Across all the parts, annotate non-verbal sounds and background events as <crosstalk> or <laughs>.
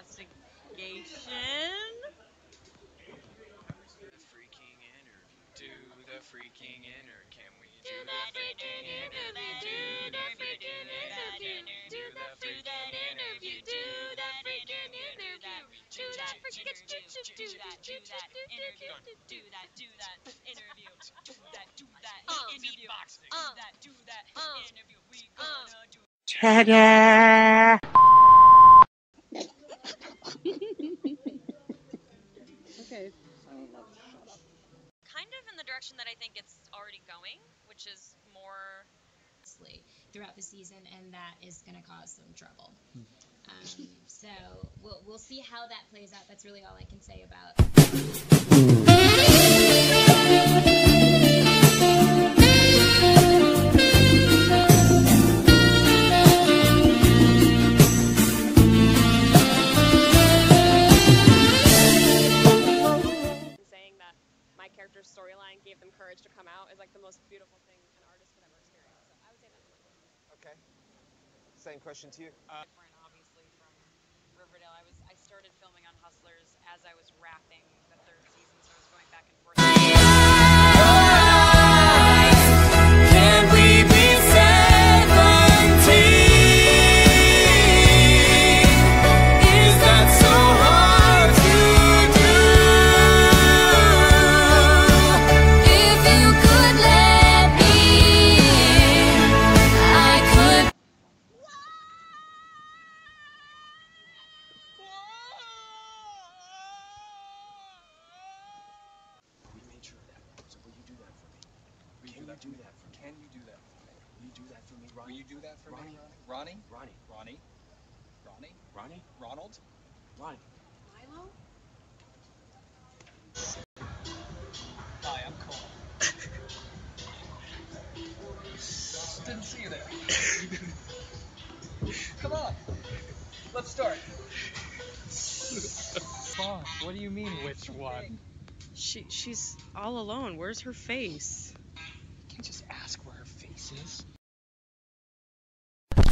investigation. freaking interview. Do the freaking inter. Can we do the freaking interview? Do the freaking interview. Do the freaking interview. Do the freaking interview. Do that freaking do that, do that interview, do that, do that interview, do that, do that Uh, interview, do that, do that Uh, interview. We gonna do. Okay. Direction that I think it's already going, which is more. obviously, throughout the season, and that is going to cause some trouble. Um, so we'll, we'll see how that plays out. That's really all I can say about. <laughs> Same question to you. Uh, different, obviously, from Riverdale. I was I started filming on Hustlers as I was wrapping the third season, so I was going back and Will you do that for me? Can you do that for me? Will you do that for me, Ronnie? Will you do that for Ronnie? me? Ronnie? Ronnie. Ronnie? Ronnie? Ronnie? Ronald? Ronnie. Milo? Hi, I'm Cole. <laughs> Didn't see you there. <laughs> Come on. Let's start. <laughs> Fuck, what do you mean, which one? She she's all alone. Where's her face? You can't just ask where her face is. Come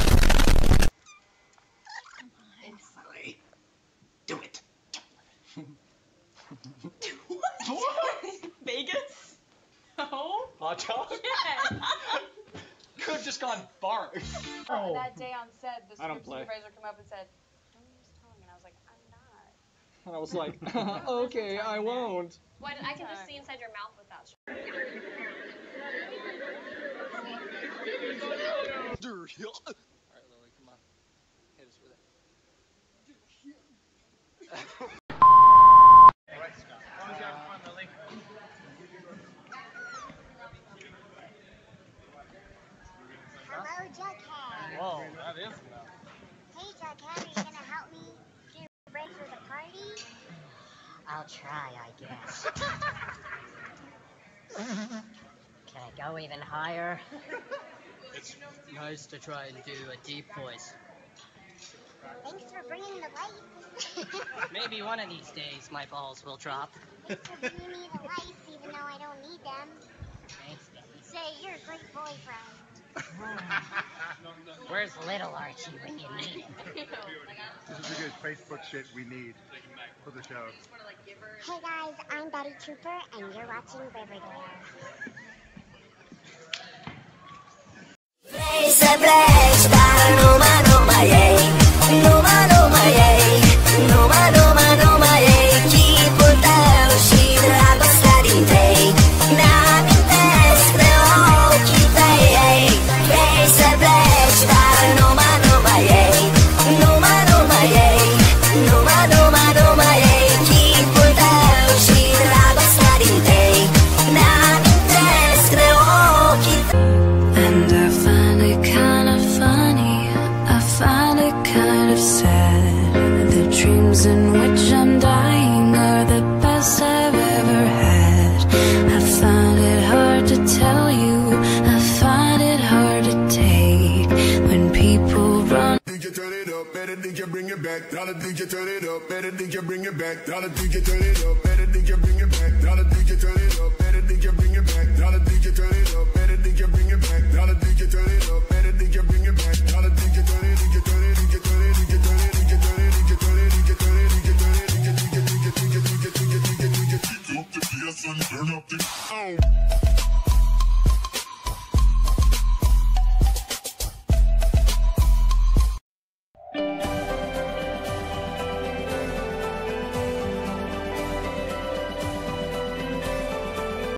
on. Sorry. Do it. Do what? Vegas? Oh? Hot dog? Yeah. Could have just gone bar. Oh. That day on set, the I script supervisor came up and said, "Don't use tongue," and I was like, "I'm not." And I was like, <laughs> okay, I won't. What? I can just see inside your mouth without. Alright, Lili, come on. Hit us with it. Hello, Jughead. Whoa, that is loud. Hey, Jughead, are you gonna help me get ready for the party? I'll try, I guess. <laughs> Can even higher? It's nice to try and do a deep voice. Thanks for bringing the lights. <laughs> Maybe one of these days my balls will drop. Thanks for bringing me the lights, even though I don't need them. Thanks, Debbie. Say, you're a great boyfriend. <laughs> Where's little Archie when you need him? <laughs> This is the good Facebook shit we need for the show. Hey guys, I'm Betty Cooper, and you're watching Riverdale. să pleci Dar numai, ei Numai, numai ei Numai, numai, numai ei. Chipul tău și dragostea din tei Mi-amintesc de ochii ei Vrei să pleci numai, ei Numai, numai ei Numai, numai, back. Dollar you turn it up, better you bring it back. Dollar you turn it up, better you bring it back. Dollar you turn it up, better you bring it back. Dollar you turn it up, better you bring it back. Dollar you turn it up,